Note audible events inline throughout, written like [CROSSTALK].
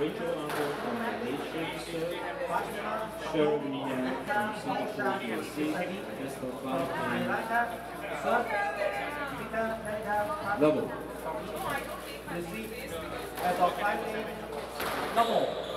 Rachel Uncle from Malaysia serve. Sharon Yan from Singapore ESC. Crystal Clark and Level. แ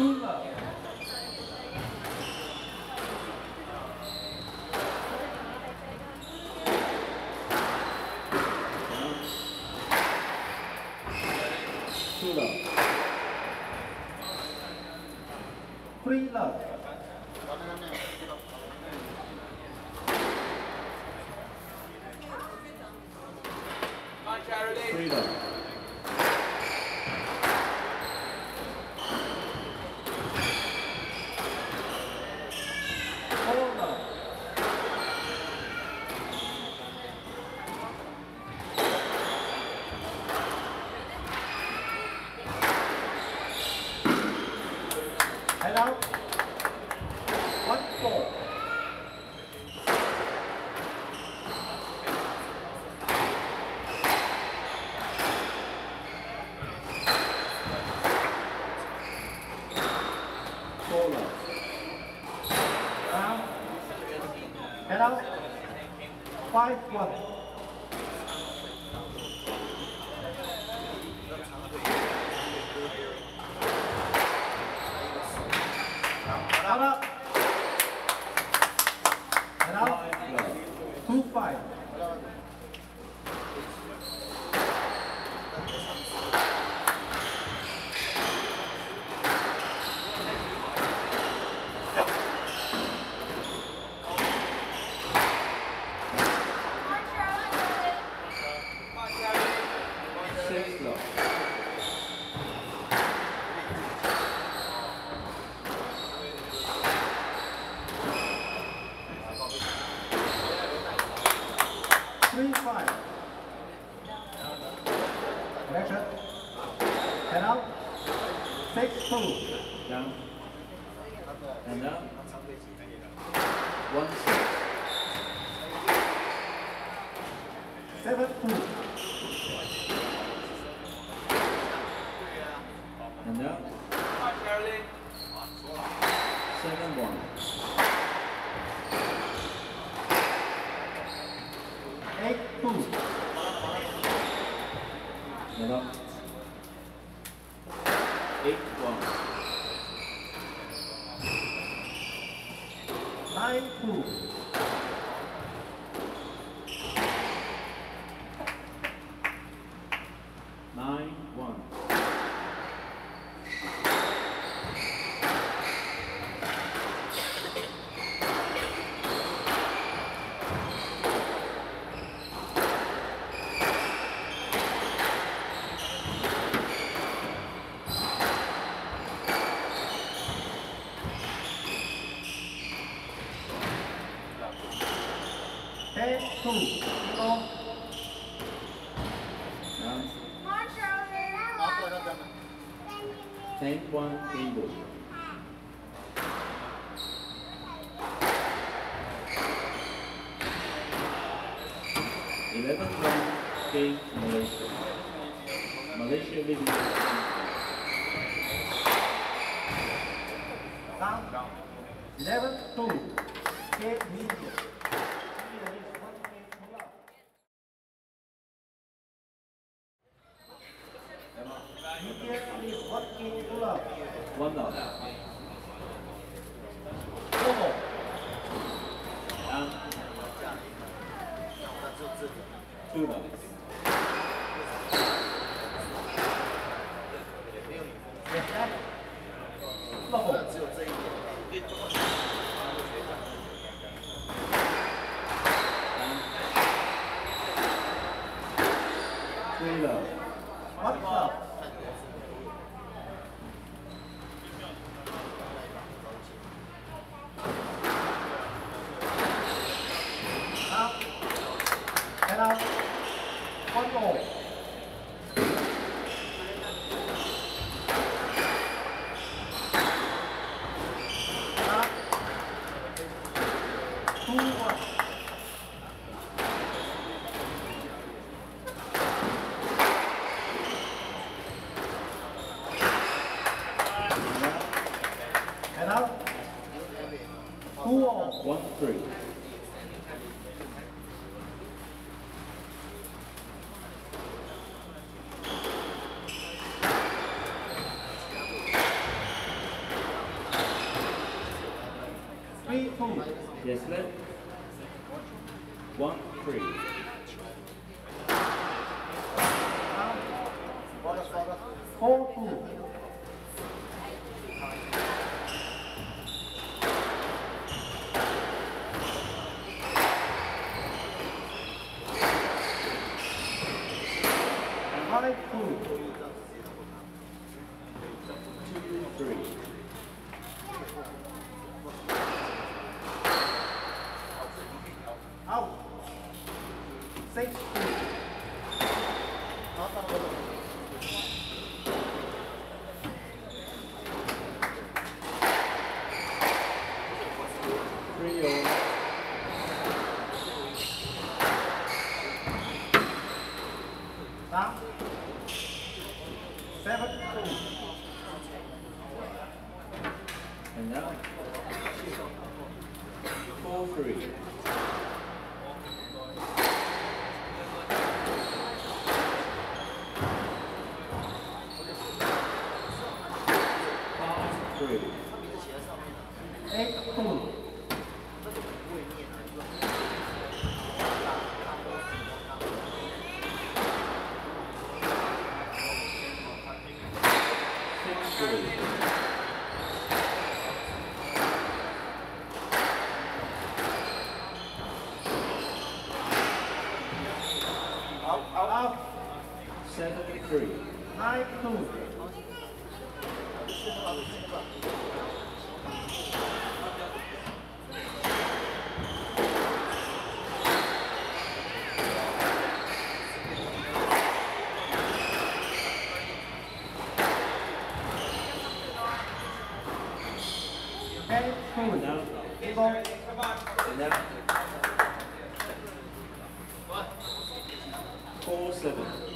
[GASPS] Cuba. Five one. Now up. And now, Five love. two five. Six love. Three five. Connection. And out. Six two. Down. And up. One six. Seven two. And up. Seven one. Eight two. And 11th ranked team Malaysia. Malaysia leading Down, down. 11-2, Cape out. One, three. five four. 对。哎，动不动。Out, out, out. 73. High cone. Four seven.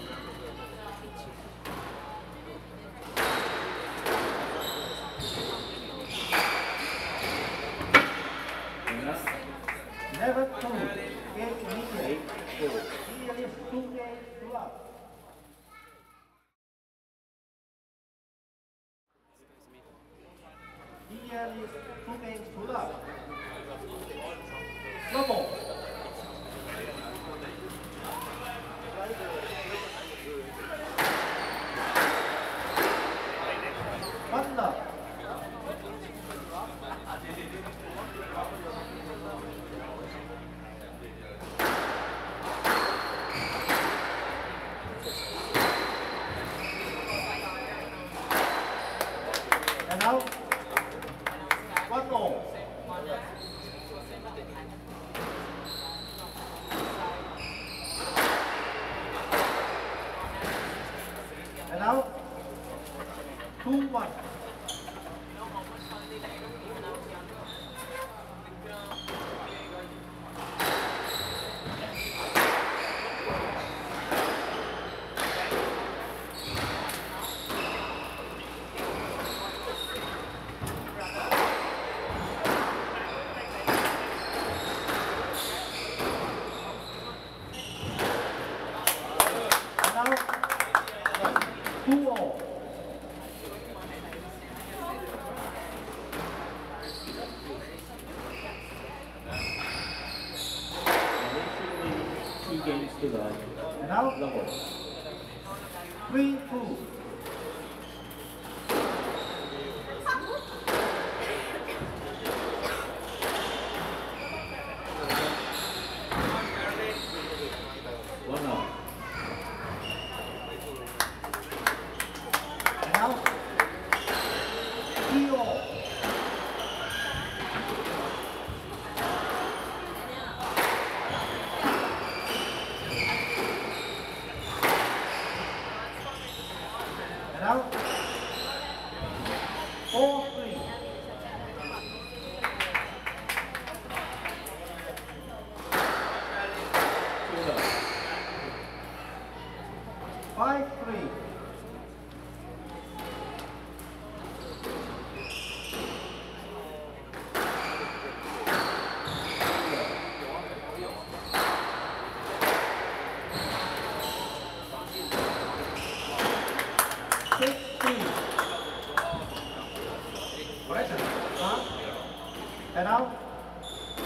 And out.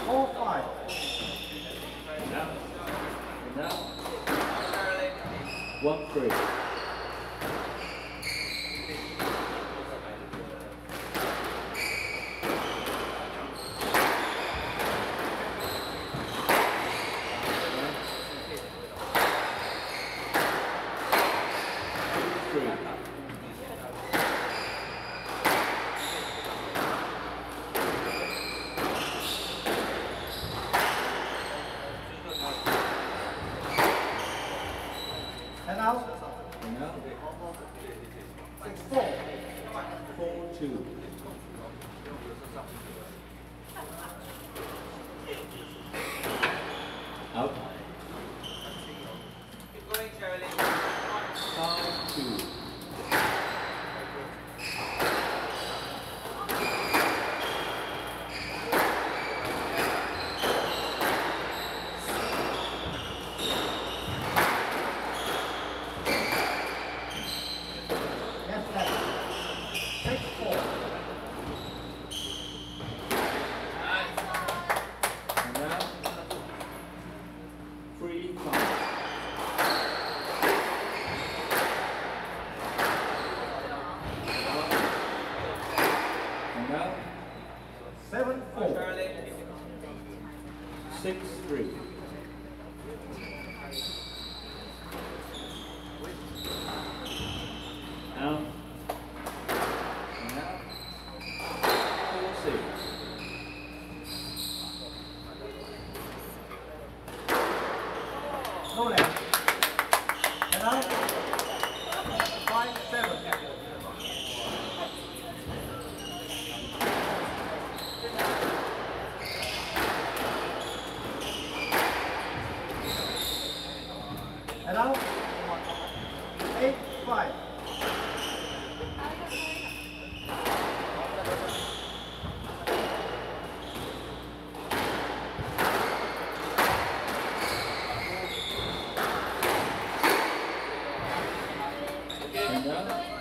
four five. Now. Now. One, three. seven four six three. Obrigado.